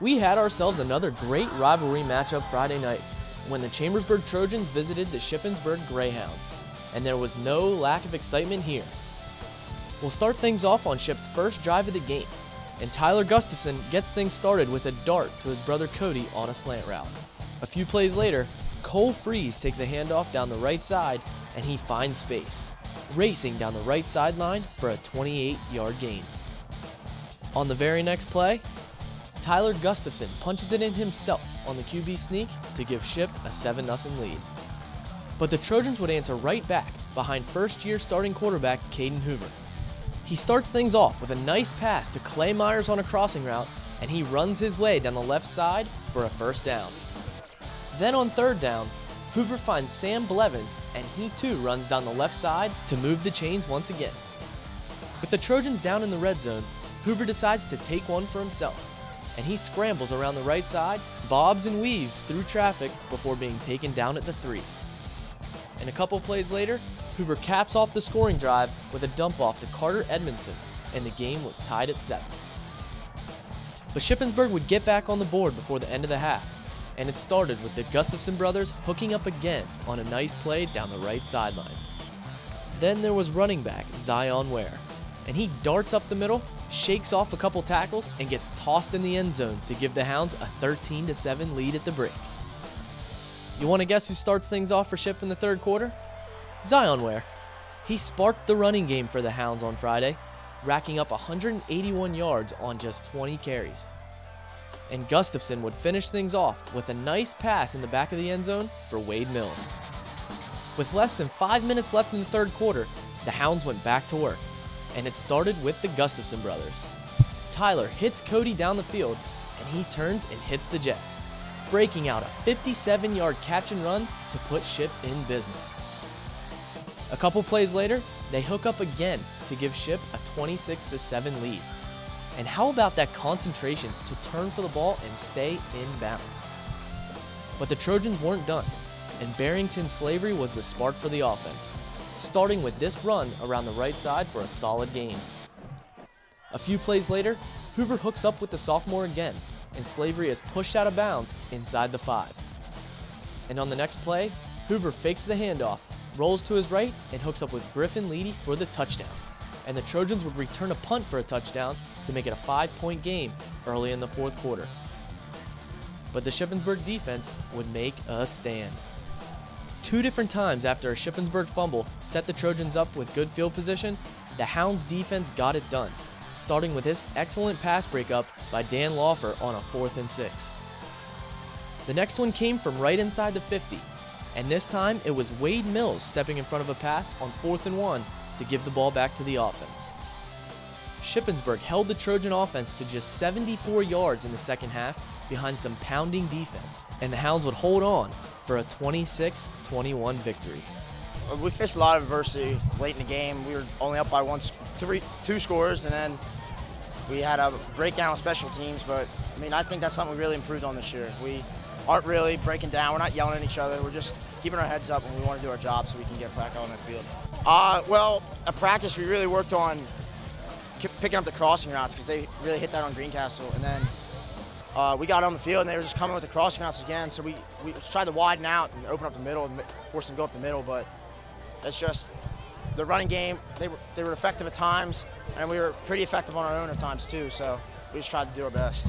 We had ourselves another great rivalry matchup Friday night when the Chambersburg Trojans visited the Shippensburg Greyhounds, and there was no lack of excitement here. We'll start things off on Ship's first drive of the game, and Tyler Gustafson gets things started with a dart to his brother Cody on a slant route. A few plays later, Cole Freeze takes a handoff down the right side and he finds space, racing down the right sideline for a 28 yard gain. On the very next play, Tyler Gustafson punches it in himself on the QB sneak to give Ship a 7 0 lead. But the Trojans would answer right back behind first year starting quarterback Caden Hoover. He starts things off with a nice pass to Clay Myers on a crossing route, and he runs his way down the left side for a first down. Then on third down, Hoover finds Sam Blevins, and he too runs down the left side to move the chains once again. With the Trojans down in the red zone, Hoover decides to take one for himself, and he scrambles around the right side, bobs and weaves through traffic before being taken down at the three. And a couple plays later, Hoover caps off the scoring drive with a dump off to Carter Edmondson, and the game was tied at seven. But Shippensburg would get back on the board before the end of the half, and it started with the Gustafson brothers hooking up again on a nice play down the right sideline. Then there was running back Zion Ware, and he darts up the middle, shakes off a couple tackles, and gets tossed in the end zone to give the Hounds a 13 7 lead at the break. You want to guess who starts things off for Ship in the third quarter? Zion Ware. He sparked the running game for the Hounds on Friday, racking up 181 yards on just 20 carries and Gustafson would finish things off with a nice pass in the back of the end zone for Wade Mills. With less than five minutes left in the third quarter, the Hounds went back to work, and it started with the Gustafson brothers. Tyler hits Cody down the field, and he turns and hits the Jets, breaking out a 57 yard catch and run to put Ship in business. A couple plays later, they hook up again to give Ship a 26 7 lead. And how about that concentration to turn for the ball and stay in bounds? But the Trojans weren't done, and Barrington Slavery was the spark for the offense, starting with this run around the right side for a solid gain. A few plays later, Hoover hooks up with the sophomore again, and Slavery is pushed out of bounds inside the five. And on the next play, Hoover fakes the handoff, rolls to his right, and hooks up with Griffin Leedy for the touchdown and the Trojans would return a punt for a touchdown to make it a five point game early in the fourth quarter. But the Shippensburg defense would make a stand. Two different times after a Shippensburg fumble set the Trojans up with good field position, the Hounds defense got it done, starting with this excellent pass breakup by Dan Lawfer on a fourth and six. The next one came from right inside the 50, and this time it was Wade Mills stepping in front of a pass on fourth and one to give the ball back to the offense. Shippensburg held the Trojan offense to just 74 yards in the second half behind some pounding defense, and the Hounds would hold on for a 26 21 victory. We faced a lot of adversity late in the game. We were only up by one, three, two scores, and then we had a breakdown on special teams. But I mean, I think that's something we really improved on this year. We aren't really breaking down. We're not yelling at each other. We're just keeping our heads up when we want to do our job so we can get back out on the field. Uh, well, at practice, we really worked on picking up the crossing routes because they really hit that on Greencastle. And then uh, we got on the field and they were just coming with the crossing routes again. So we, we tried to widen out and open up the middle and force them to go up the middle. But it's just the running game, they were, they were effective at times, and we were pretty effective on our own at times too. So we just tried to do our best.